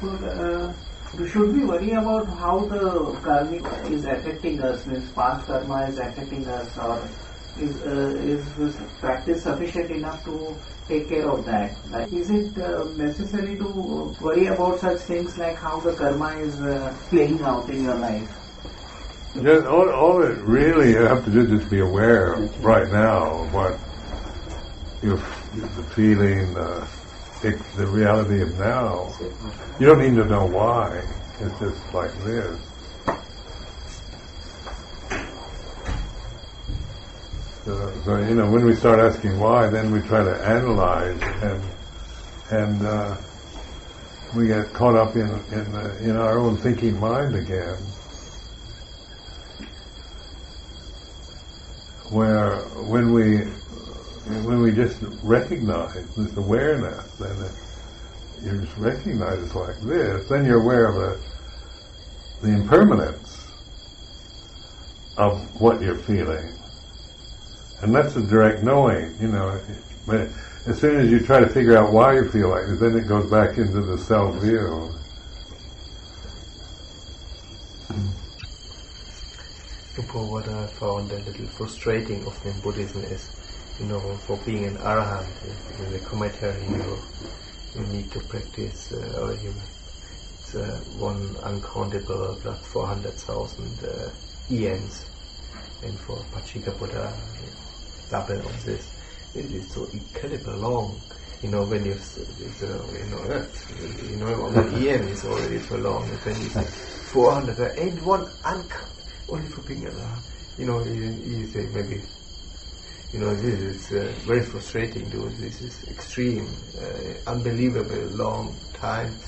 so uh, should we worry about how the karmic is affecting us, means past karma is affecting us, or is, uh, is this practice sufficient enough to take care of that? Like, is it uh, necessary to worry about such things like how the karma is uh, playing out in your life? Just, all, all it really you have to do is just be aware right now of what you're the feeling, uh, it, the reality of now. You don't need to know why. It's just like this. So, so, you know, when we start asking why, then we try to analyze and and uh, we get caught up in in, the, in our own thinking mind again. Where when we when we just recognize this awareness, then it, you just recognize it like this, then you're aware of the, the impermanence of what you're feeling. And that's a direct knowing, you know. But as soon as you try to figure out why you feel like this, then it goes back into the self view. what I found a little frustrating of in Buddhism is, you know, for being an arahant, in the commentary, you, you need to practice, uh, or you, it's uh, one uncountable, like 400,000 uh, eons, and for Pacceka Buddha, double of this. It is so incredibly long. You know, when you, uh, you know, uh, you know, one eon is already so long, and then you say 400, uh, and one uncountable, only for being a, you know, you, you say maybe you know, this is uh, very frustrating to This is extreme, uh, unbelievable long time.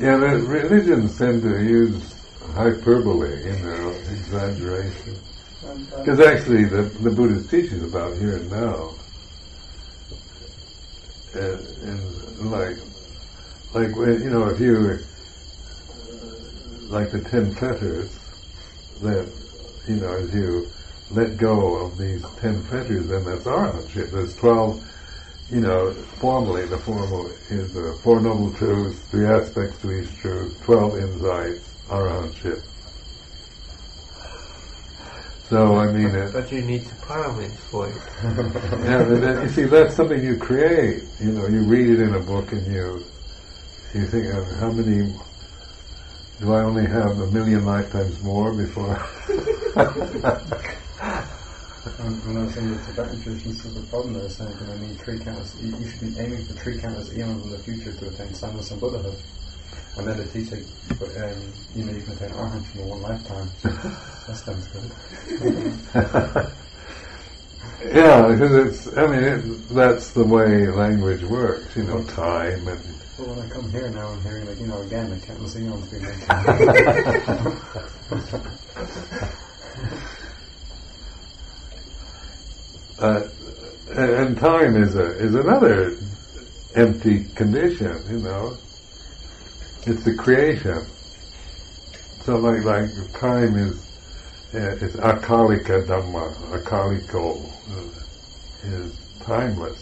Yeah, the religions tend to use hyperbole, you know, exaggeration. Because actually, the, the Buddhist teachings about here and now, and, and like, like when, you know, if you, like the ten fetters, that, you know, as you let go of these ten fetters, then that's arahantship. There's twelve, you know, formally the formal is the Four Noble Truths, three aspects to each truth, twelve insights, arahantship. So I mean, but, but you need the parliament for it. yeah, but then, you see, that's something you create. You know, you read it in a book and you you think, how many do I only have a million lifetimes more before? when I was in the Tibetan tradition, is the problem there, saying that I need three countless, you, you, should be aiming for three countless eons in the future to attain sannyas and Buddhahood. And then the teacher, um, you know, you can attain arhat in one lifetime. that sounds good. yeah, because it's, I mean, it, that's the way language works, you know, time and well, when I come here now, I'm hearing like you know again the countless eons being uh, and time is a is another empty condition. You know, it's the creation. So like like time is uh, it's akalika dhamma, akaliko uh, is timeless.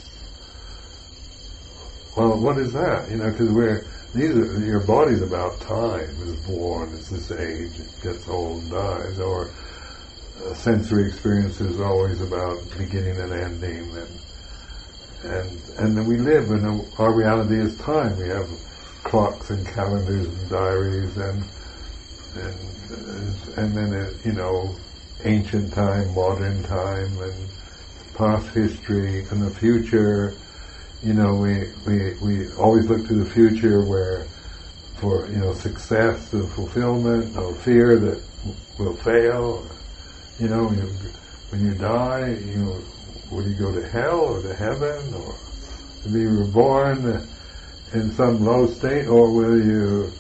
Well, what is that? You know, because we're these are your body's about time. Is born, it's this age, it gets old, dies, or uh, sensory experience is always about beginning and ending, and and and we live, and our reality is time. We have clocks and calendars and diaries, and and and then it, you know, ancient time, modern time, and past history, and the future you know, we, we, we always look to the future where for, you know, success and fulfillment or fear that will fail. You know, you, when you die, you will you go to hell or to heaven or be reborn in some low state or will you,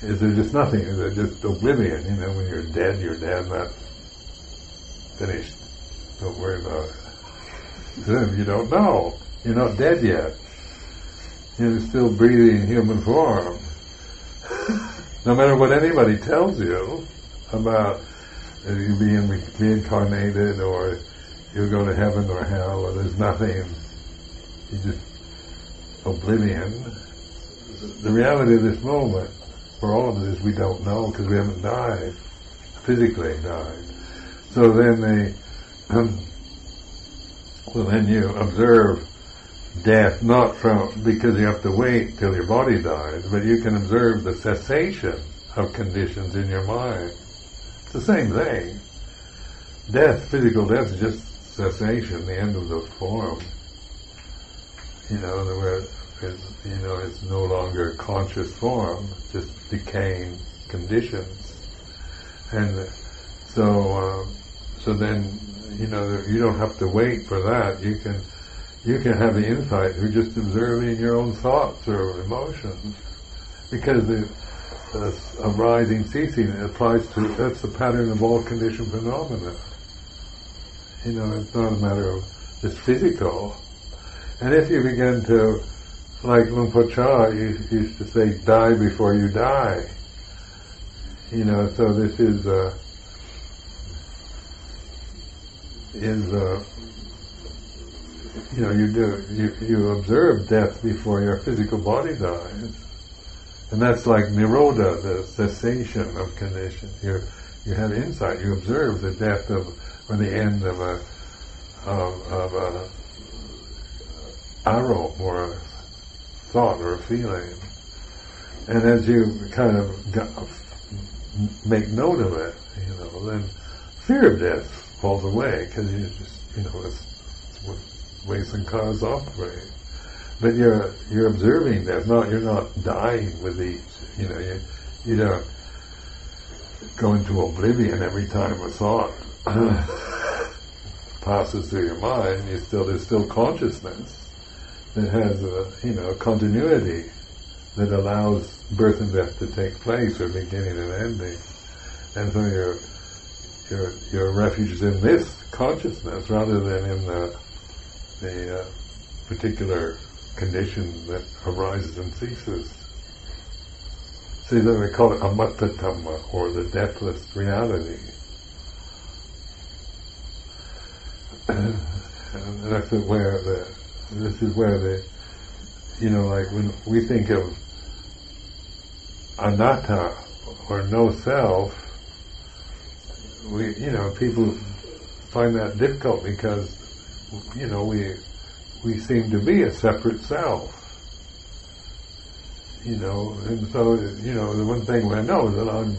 is there just nothing? Is it just oblivion? You know, when you're dead, you're dead, that's finished. Don't worry about it. You don't know. You're not dead yet. You're still breathing in human form. no matter what anybody tells you about you being reincarnated or you'll go to heaven or hell or there's nothing, you just oblivion. the reality of this moment for all of us is we don't know because we haven't died, physically died. So then they, well then you observe death not from, because you have to wait till your body dies, but you can observe the cessation of conditions in your mind. It's the same thing. Death, physical death is just cessation, the end of the form. You know, where it's, you know, it's no longer conscious form, just decaying conditions. And so, uh, so then, you know, you don't have to wait for that. You can, you can have the insight through just observing your own thoughts or emotions, because the, the arising, ceasing, it applies to that's the pattern of all conditioned phenomena. You know, it's not a matter of just physical. And if you begin to like Luang Por Chah used to say, die before you die. You know, so this is, uh, is, uh, you know, you do, you, you observe death before your physical body dies. And that's like nirodha, the cessation of condition. You, you have insight, you observe the death of, or the end of a, of, of a arrow or a thought or a feeling. And as you kind of make note of it, you know, then fear of death falls away because you just, you know, it's, it's ways and cars operate. But you're you're observing death. Not you're not dying with each. You know, you you don't go into oblivion every time a thought passes through your mind. You still there's still consciousness that has a you know continuity that allows birth and death to take place, or beginning and ending. And so your your your refuge is in this consciousness rather than in the the uh, particular condition that arises and ceases. See, then we call it amata dhamma, or the deathless reality. and that's where the this is where the, you know, like when we think of anatta or no self, we, you know, people find that difficult because, you know, we we seem to be a separate self. You know, and so, you know, the one thing I know is that I'm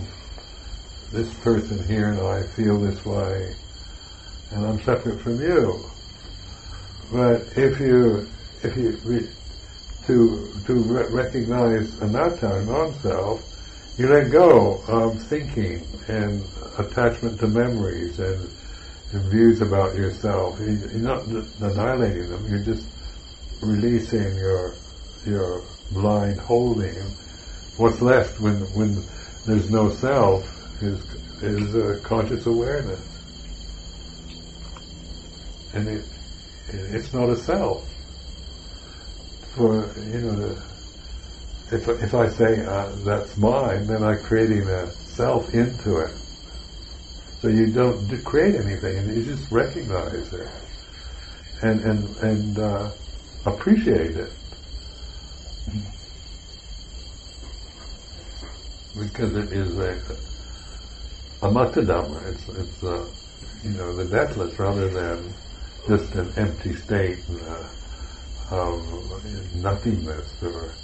this person here and I feel this way, and I'm separate from you. But if you, if you, to, to recognize anatta, non-self, you let go of thinking and attachment to memories and, and views about yourself. You, you're not annihilating them, you're just releasing your, your blind holding. What's left when, when there's no self is, is uh, conscious awareness. And it, it's not a self. For you know, the, if if I say uh, that's mine, then I'm creating a self into it. So you don't create anything, and you just recognize it and and and uh, appreciate it because it is a amata dhamma. It's it's uh, you know the deathless rather than just an empty state uh, of nothingness or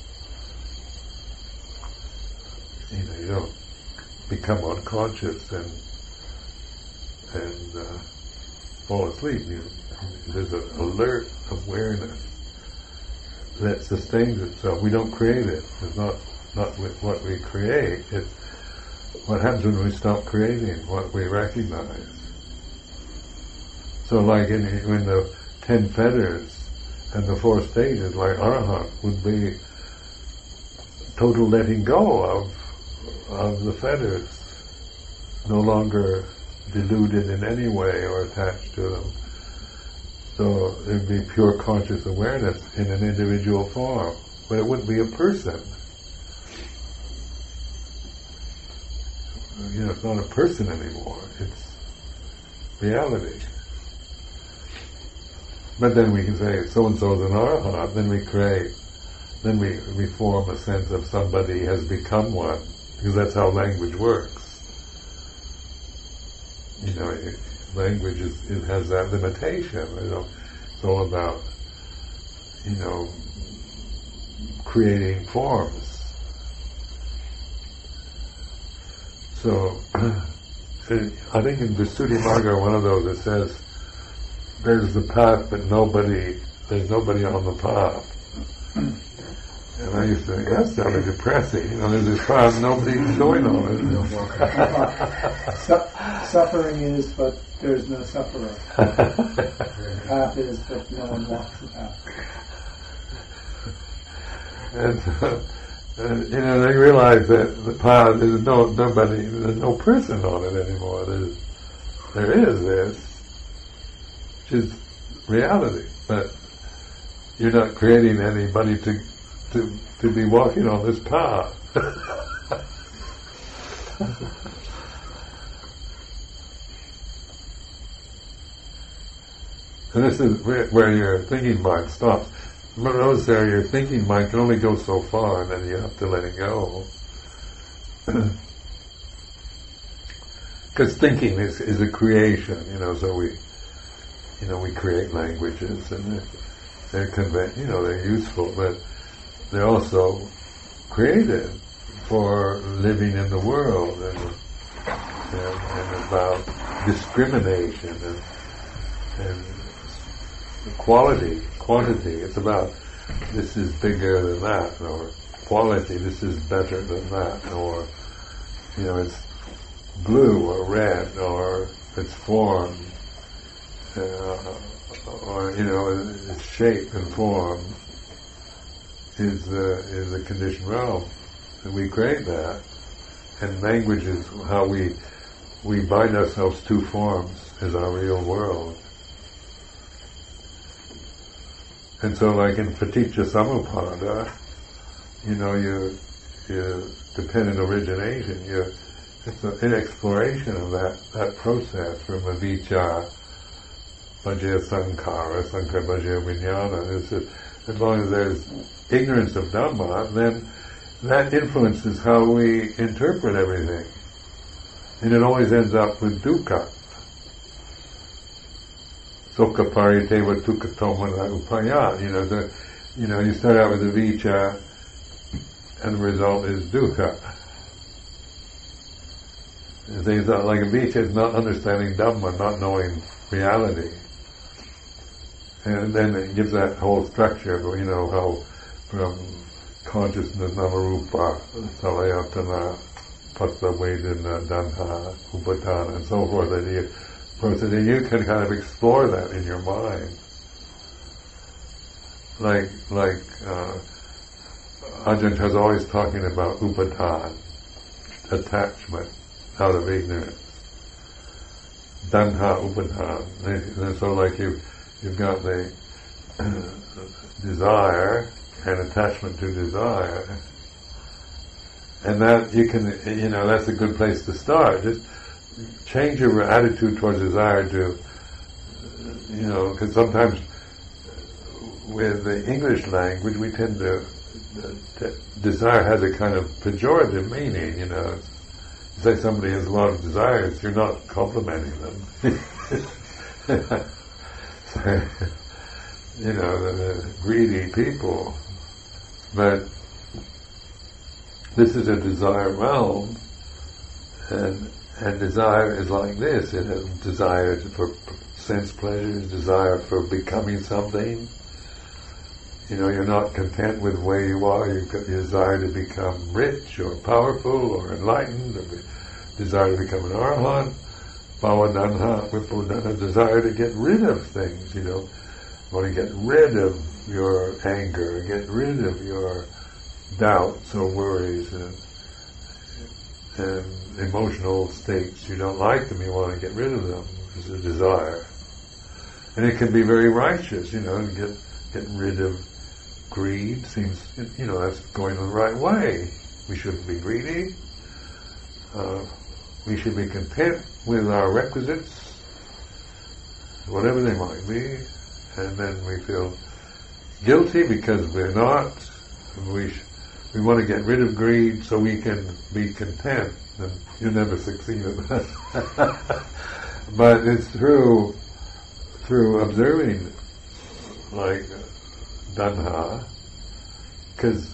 you know you don't become unconscious and and uh, fall asleep. You, there's an alert awareness that sustains itself. We don't create it. It's not not with what we create. It's what happens when we stop creating what we recognize. So like in, in the ten fetters and the four stages, like Arahant would be total letting go of of the fetters, no longer deluded in any way or attached to them. So it'd be pure conscious awareness in an individual form, but it wouldn't be a person. You know, it's not a person anymore. It's reality. But then we can say so and so is an arahant. Then we create then we, we form a sense of somebody has become one, because that's how language works. Know, language is, it has that limitation. You know, it's all about, you know, creating forms. So, I think in Visuddhimagga, one of those, it says, there's the path, but nobody, there's nobody on the path. And I used to think, that sounded depressing. You know, there's this path, nobody's going on it. Su- suffering is, but there's no sufferer. path is, but no one walks the path. And, uh, and, you know, they realize that the path, there's no, nobody, there's no person on it anymore. There's, there is this, which is reality. But you're not creating anybody to to, to be walking on this path. and this is where, where, your thinking mind stops. Notice there, your thinking mind can only go so far, and then you have to let it go. Because thinking is, is a creation, you know. So we, you know, we create languages, and they're, they're you know, they're useful, but they're also created for living in the world and, and, and about discrimination and, and quality, quantity. It's about this is bigger than that, or quality, this is better than that, or you know, it's blue or red, or its form, uh, or you know, its shape and form is the is the conditioned realm, and we create that. And language is how we we bind ourselves to forms as our real world. And so, like in Paticca Samuppada, you know, you you dependent origination. You it's an exploration of that that process from avijja, paccaya sankhara, sankhara paccaya vijnana. It's a, as long as there's ignorance of Dhamma, then that influences how we interpret everything. And it always ends up with dukkha. Sukha parideva tukkatomana upaya. You know, the, you know, you start out with avijja, and the result is dukkha. Things like avijja is not understanding Dhamma, not knowing reality. And then it gives that whole structure of, you know, how from consciousness, namarupa, salayatana, phassa vedana, tanha, upadana, and so forth, and you, person, and you can kind of explore that in your mind. Like, like, uh, Ajahn is always talking about upadana, attachment out of ignorance. Tanha upadana. And so like you, you've got the desire, and attachment to desire. And that you can, you know, that's a good place to start. Just change your attitude towards desire to, you know, because sometimes with the English language we tend to, uh, desire has a kind of pejorative meaning, you know. Say somebody has a lot of desires, you're not complimenting them. you know, the, greedy people. But this is a desire realm, and and desire is like this: it has desire for sense pleasures, desire for becoming something. You know, you're not content with where you are. You got desire to become rich or powerful or enlightened, or desire to become an arhat. Bhavatanha, vibhavatanha, desire to get rid of things. You know, want to get rid of your anger, get rid of your doubts or worries and, and emotional states. You don't like them, you want to get rid of them. It's a desire. And it can be very righteous, you know, get, get rid of greed seems, you know, that's going the right way. We shouldn't be greedy. Uh, we should be content with our requisites, whatever they might be, and then we feel guilty because we're not we sh- we want to get rid of greed so we can be content, and you never succeed at that. but it's through through observing, like tanha, because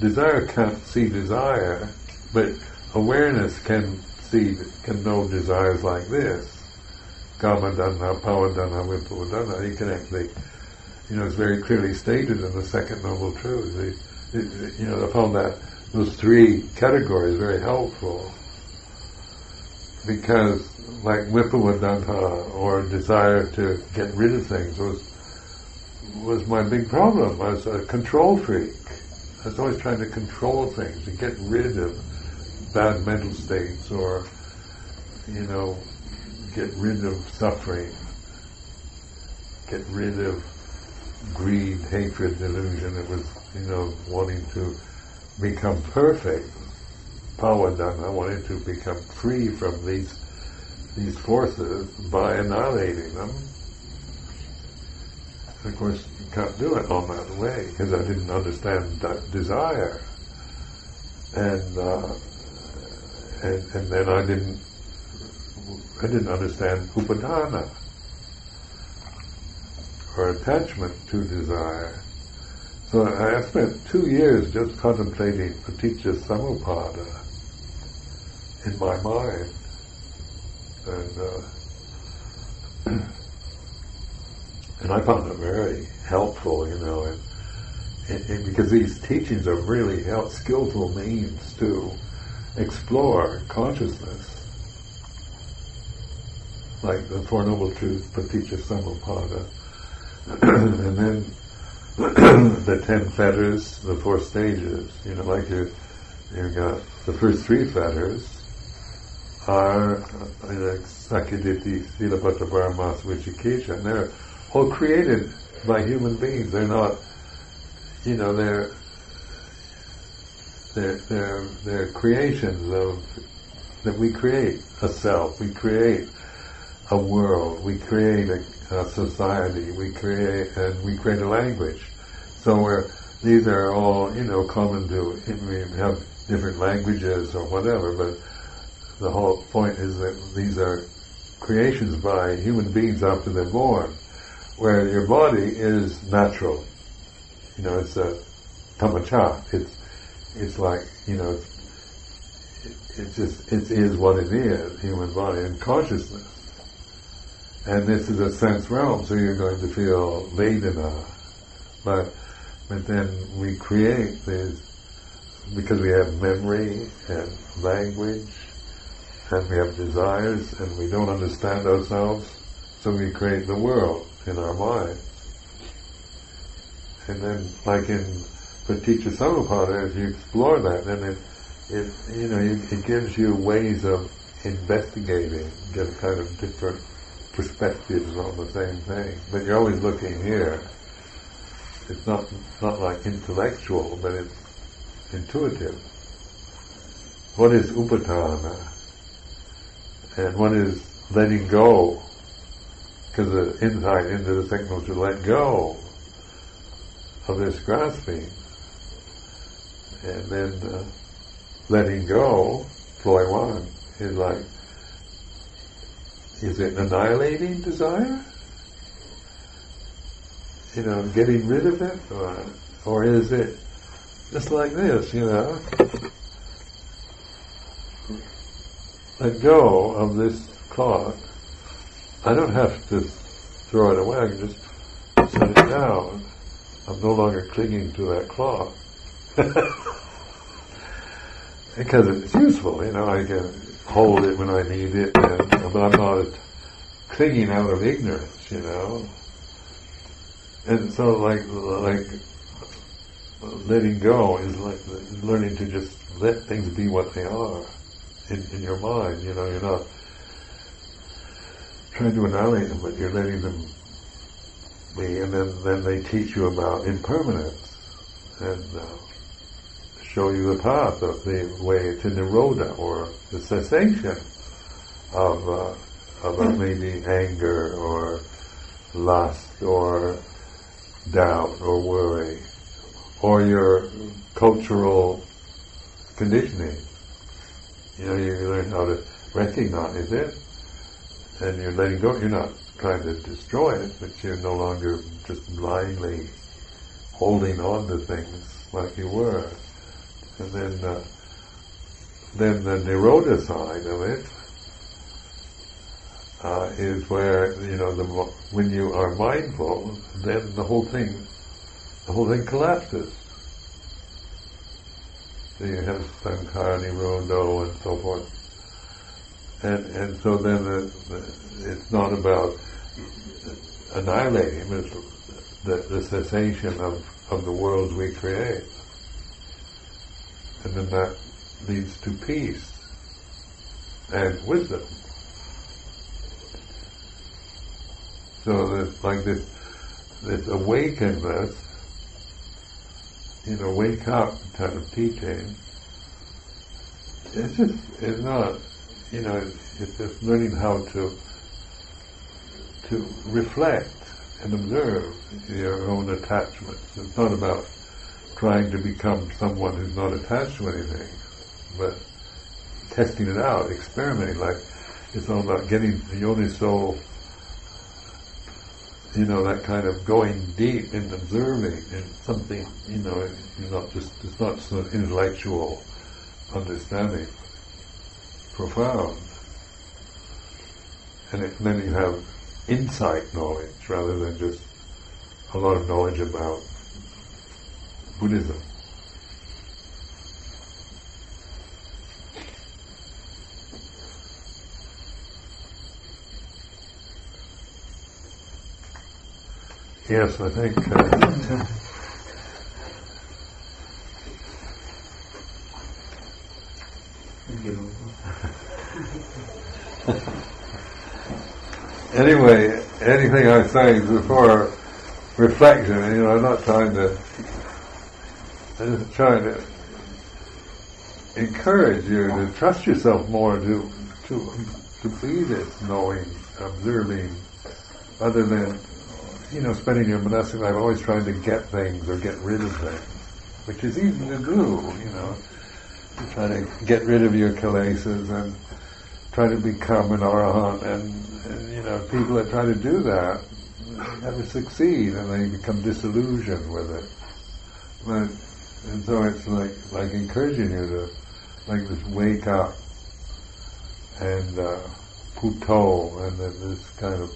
desire can't see desire, but awareness can see can know desires like this. Kama tanha, bhava tanha, vibhava tanha. He can actually, you know, it's very clearly stated in the second noble truth. It, you know, I found that those three categories very helpful because, like vibhava tanha or desire to get rid of things was was my big problem. I was a control freak. I was always trying to control things, and get rid of bad mental states or, you know, get rid of suffering, get rid of greed, hatred, delusion. It was, you know, wanting to become perfect. Bhava tanha. I wanted to become free from these these forces by annihilating them. Of course, you can't do it on that way because I didn't understand that desire, and uh, and and then I didn't I didn't understand upadana or attachment to desire. So I spent two years just contemplating paticca samuppada in my mind, and. Uh, and I found it very helpful, you know, and, and, and because these teachings are really help, skillful means to explore consciousness, like the Four Noble Truths, Paticca Samuppada, and then the ten fetters, the four stages, you know, like you, you've got the first three fetters are uh, like Sakkayaditthi, Silabbata Vicikiccha, and they're all created by human beings. They're not, you know, they're they're they're, they're creations of that we create a self, we create a world, we create a, a society, we create and we create a language. So we're these are all you know common to we have different languages or whatever, but the whole point is that these are creations by human beings after they're born where your body is natural. You know, it's a tamacha. It's it's like you know, it, it just it is what it is, human body and consciousness. And this is a sense realm, so you're going to feel Vedana. But but then we create this because we have memory and language and we have desires and we don't understand ourselves, so we create the world in our mind. And then, like in Paticca Samuppada, as you explore that, then it, it you know, it gives you ways of investigating, get kind of different perspectives on the same thing. But you're always looking here. It's not not like intellectual, but it's intuitive. What is upadana? And what is letting go because the insight into the signal to let go of this grasping and then uh, letting go, one, is like, is it annihilating desire? You know, getting rid of it? Or, or is it just like this, you know? Let go of this clock I don't have to throw it away. I can just set it down. I'm no longer clinging to that clock. because it's useful, you know, I can hold it when I need it, and, but I'm not clinging out of ignorance, you know. And so, like, like letting go is like learning to just let things be what they are in, in your mind. You know, you're not trying to annihilate them, but you're letting them be, and then, then they teach you about impermanence and uh, show you the path of the way to nirodha or the cessation of uh, of uh, maybe anger or lust or doubt or worry or your cultural conditioning. You know, you learn how to recognize it, and you're letting go. You're not trying to destroy it, but you're no longer just blindly holding on to things like you were. And then, uh, then the Nirodha side of it uh, is where you know the when you are mindful, then the whole thing, the whole thing collapses. So you have sankhara nirodho and so forth, and and so then the, the, it's not about annihilating, it's the, the cessation of, of the worlds we create, and then that leads to peace and wisdom. So there's like this, this awakenedness, you know, wake up kind of teaching. It's just, it's not, you know, it's just learning how to, to reflect and observe your own attachments. It's not about trying to become someone who's not attached to anything, but testing it out, experimenting. Like it's all about getting the only soul you know, that kind of going deep and observing and something, you know, it's not just, it's not of intellectual understanding, profound. And it, then you have insight knowledge rather than just a lot of knowledge about Buddhism. Yes, I think. Uh, anyway, anything I say before reflection. You know, I'm not trying to. Just trying to encourage you to trust yourself more to to to be this knowing, observing, other than you know, spending your monastic life always trying to get things or get rid of things, which is easy to do, you know. You try to get rid of your kilesas and try to become an arahant, and, and you know, people that try to do that never succeed, and they become disillusioned with it. But and so it's like like encouraging you to like just wake up and uh, Buddho and then this kind of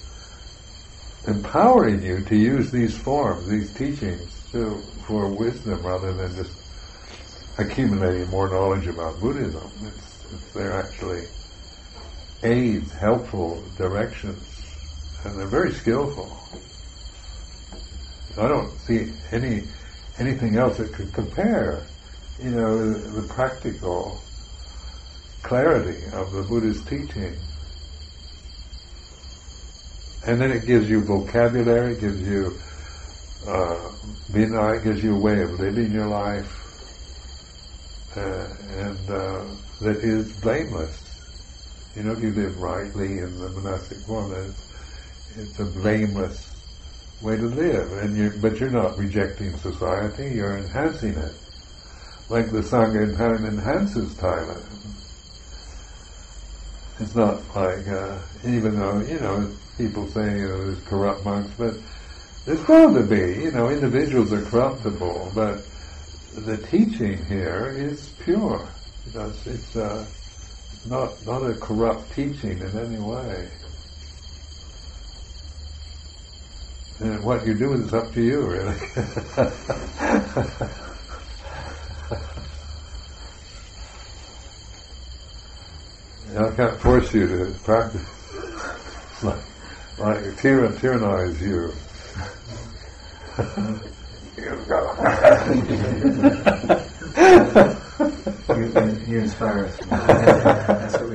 empowering you to use these forms, these teachings, to, for wisdom rather than just accumulating more knowledge about Buddhism. It's, it's, they're actually aids, helpful directions, and they're very skillful. I don't see any anything else that could compare, you know, the, practical clarity of the Buddha's teaching and then it gives you vocabulary, gives you uh, it gives you a way of living your life, uh, and uh, that is blameless. You know, if you live rightly in the monastic form, it's, it's a blameless way to live. And you, but you're not rejecting society; you're enhancing it, like the sangha in Thailand enhances Thailand. It's not like, uh, even though you know people say you know, there's corrupt monks, but there's bound to be. You know, individuals are corruptible, but the teaching here is pure. It's, it's uh, not not a corrupt teaching in any way. And what you do is up to you, really. I can't force you to practice. like, like tyran- tyrannize you. you go. you, you inspire us.